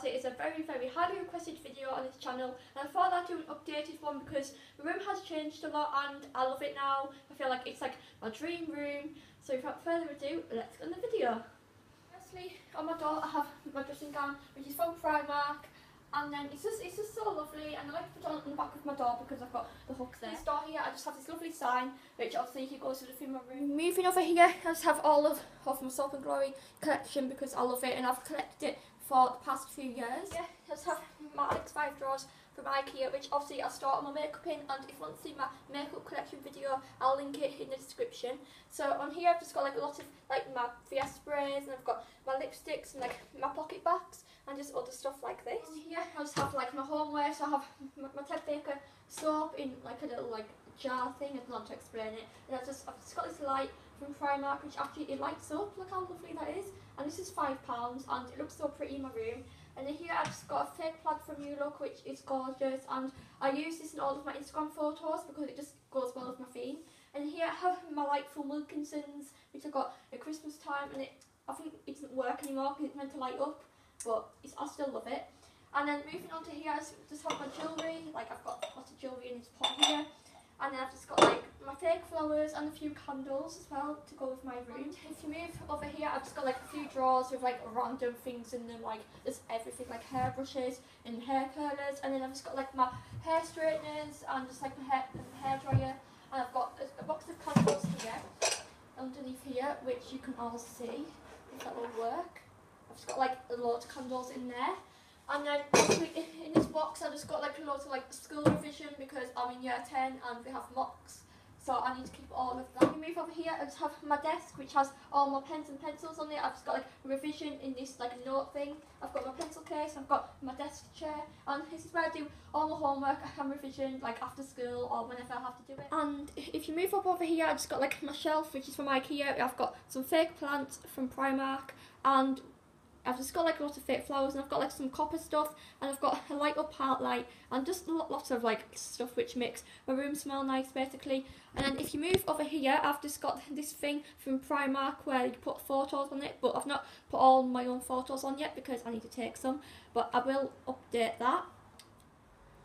as it is a very, very highly requested video on this channel. And I thought I'd do an updated one because the room has changed a lot and I love it now. I feel like it's like my dream room. So without further ado, let's get on the video. Firstly, on my door I have my dressing gown, which is from Primark. And then it's just it's just so lovely and I like to put it on the back of my door because I've got the hooks there. This door here I just have this lovely sign which obviously goes with the my room. Moving over here I just have all of, of my Soap and Glory collection because I love it and I've collected it for the past few years. Yeah, I just have my Alex 5 drawers from Ikea which obviously I store all my makeup in and if you want to see my makeup collection video I'll link it in the description. So on here I've just got like a lot of like my VS sprays and I've got my lipsticks and like my pocket bags and just other stuff like this. Yeah, I just have like my homeware, so I have my, my Ted Baker soap in like a little like jar thing, I don't know how to explain it. And I just, I've just got this light from Primark which actually it lights up, look how lovely that is. And this is £5 and it looks so pretty in my room. And then here I've just got a fake plug from New Look which is gorgeous and I use this in all of my Instagram photos because it just goes well with my theme. And here I have my light from Wilkinson's which I got at Christmas time and it I think it doesn't work anymore because it's meant to light up but I still love it. And then moving on to here, I just have my jewellery, like I've got lots of jewellery in this pot here. And then I've just got like my fake flowers and a few candles as well to go with my room. If you move over here, I've just got like a few drawers with like random things in them, like there's everything like hairbrushes and hair curlers. And then I've just got like my hair straighteners and just like my hair, hair dryer. And I've got a, a box of candles here underneath here, which you can all see if that will work. I've just got like loads of candles in there. And then in this box I just got like loads of like school revision because I'm in year 10 and we have mocks. So I need to keep all of that. We move over here, I just have my desk which has all my pens and pencils on it. I've just got like revision in this like note thing. I've got my pencil case, I've got my desk chair and this is where I do all my homework I and revision like after school or whenever I have to do it. And if you move up over here, I just got like my shelf which is from Ikea. I've got some fake plants from Primark and I've just got like a lot of fake flowers and I've got like some copper stuff and I've got a light up part light and just lots of like stuff which makes my room smell nice basically. And then if you move over here, I've just got this thing from Primark where you put photos on it, but I've not put all my own photos on yet because I need to take some, but I will update that.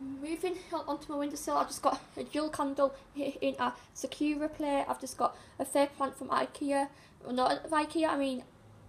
Moving onto my windowsill, I've just got a jewel candle in a Sakura plate. I've just got a fake plant from Ikea. Not Ikea, I mean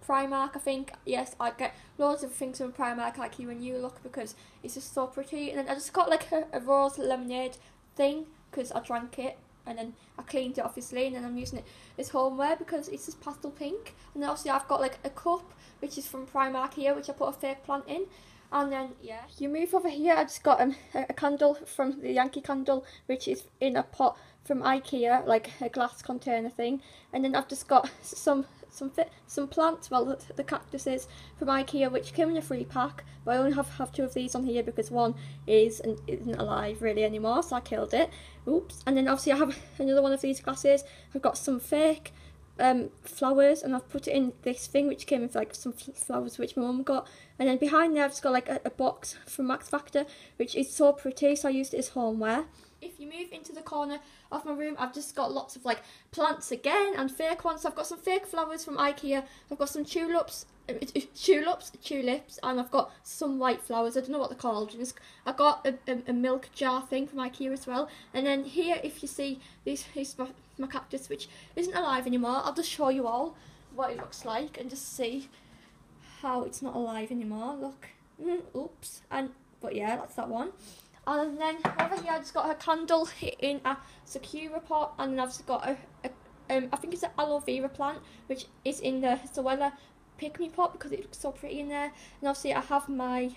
Primark, I think. Yes, I get loads of things from Primark, like you and you look, because it's just so pretty. And then I just got like a, a rose lemonade thing, because I drank it. And then I cleaned it, obviously, and then I'm using it as homeware because it's just pastel pink. And then obviously I've got like a cup, which is from Primark here, which I put a fake plant in. And then, yeah, you move over here, I just got um, a candle from the Yankee candle, which is in a pot from Ikea, like a glass container thing. And then I've just got some some some plants, well the, the cactuses from Ikea which came in a free pack but I only have, have two of these on here because one is isn't alive really anymore so I killed it. Oops. And then obviously I have another one of these glasses. I've got some fake um, flowers and I've put it in this thing which came with like some flowers which my mum got and then behind there I've just got like a, a box from Max Factor which is so pretty so I used it as homeware if you move into the corner of my room, I've just got lots of like plants again and fake ones. I've got some fake flowers from Ikea. I've got some tulips, uh, tulips, tulips, and I've got some white flowers. I don't know what they're called. I got a, a, a, milk jar thing from Ikea as well. And then here, if you see this, is my, my cactus, which isn't alive anymore. I'll just show you all what it looks like and just see how it's not alive anymore. Look, mm, oops, and but yeah, that's that one. And then over here, I just got a candle in a secure pot, and then I've just got a, a um, I think it's an aloe vera plant, which is in the Zoella pick me pot because it looks so pretty in there. And obviously, I have my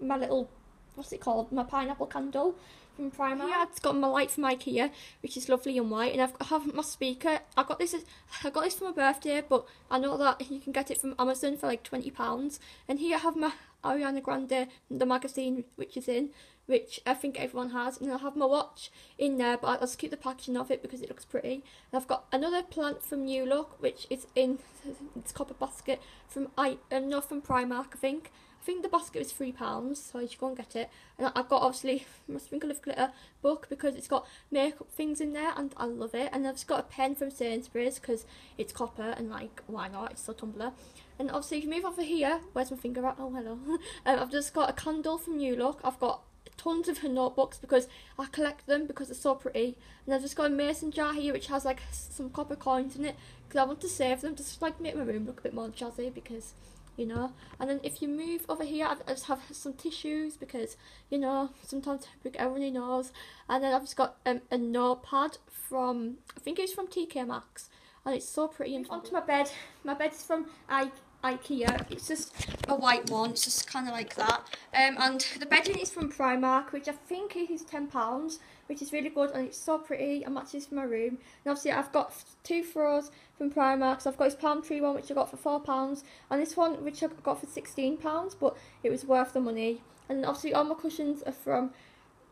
my little what's it called, my pineapple candle from Primark. Yeah, it's got my light from IKEA, which is lovely and white, and I've, I have my speaker. I got this. I got this for my birthday, but I know that you can get it from Amazon for like twenty pounds. And here I have my Ariana Grande, the magazine, which is in, which I think everyone has. And I have my watch in there, but I'll just keep the packaging of it because it looks pretty. And I've got another plant from New Look, which is in this copper basket from I, um, no, from Primark, I think. I think the basket was three pounds, so you should go and get it. And I've got obviously my Sprinkle of Glitter book because it's got makeup things in there, and I love it. And I've just got a pen from Sainsbury's because it's copper and like why not? It's so Tumblr. And obviously, if you move over here, where's my finger at? Oh, hello. um, I've just got a candle from New Look. I've got tons of her notebooks because I collect them because they're so pretty. And I've just got a mason jar here which has like some copper coins in it because I want to save them just like make my room look a bit more jazzy because you know. And then if you move over here, I just have some tissues because, you know, sometimes everybody knows. And then I've just got um, a notepad from, I think it's from TK Maxx. And it's so pretty. And onto my bed. My bed is from I IKEA. It's just a white one. It's just kind of like that. Um, and the bedding is from Primark, which I think is £10, which is really good. And it's so pretty. And matches for my room. And obviously I've got two throws from Primark. So I've got this palm tree one, which I got for £4. And this one, which I got for £16. But it was worth the money. And obviously all my cushions are from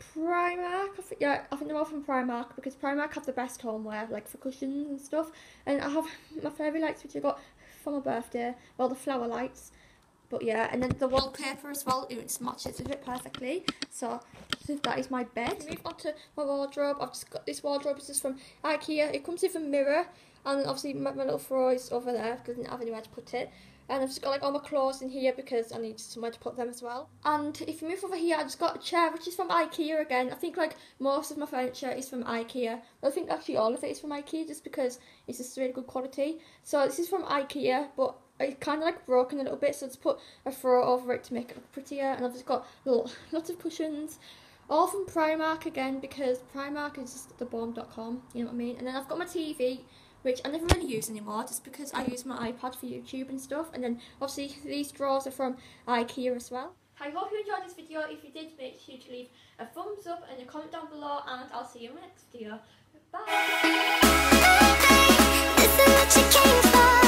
Primark. I think, yeah, I think they're all from Primark because Primark have the best homeware, like for cushions and stuff. And I have my fairy lights, which I got for my birthday. Well, the flower lights. But yeah, and then the wallpaper as well, it matches with it perfectly. So, so that is my bed. Move on to my wardrobe. I've just got this wardrobe. This is from IKEA. It comes with a mirror. And obviously my, my little throw is over there because I didn't have anywhere to put it. And I've just got like all my clothes in here because I need somewhere to put them as well. And if you move over here, I've just got a chair which is from IKEA again. I think like most of my furniture is from IKEA. I think actually all of it is from IKEA just because it's just really good quality. So this is from IKEA, but it's kind of like broken a little bit, so I just put a throw over it to make it look prettier. And I've just got little, lots of cushions, all from Primark again because Primark is just the bomb.com, you know what I mean? And then I've got my TV which I never really use anymore just because I use my iPad for YouTube and stuff and then obviously these drawers are from Ikea as well. I hope you enjoyed this video, if you did make sure to leave a thumbs up and a comment down below and I'll see you in my next video. Bye!